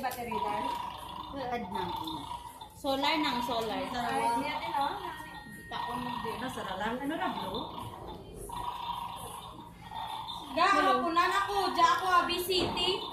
Di battery Darl? Ad nang. Solar nang solar. Ay, niya din oh. Taon mo din. Nasara lang. Ano na, bro? Ga, kapunan ako. Ah, Diya ako, Abi City.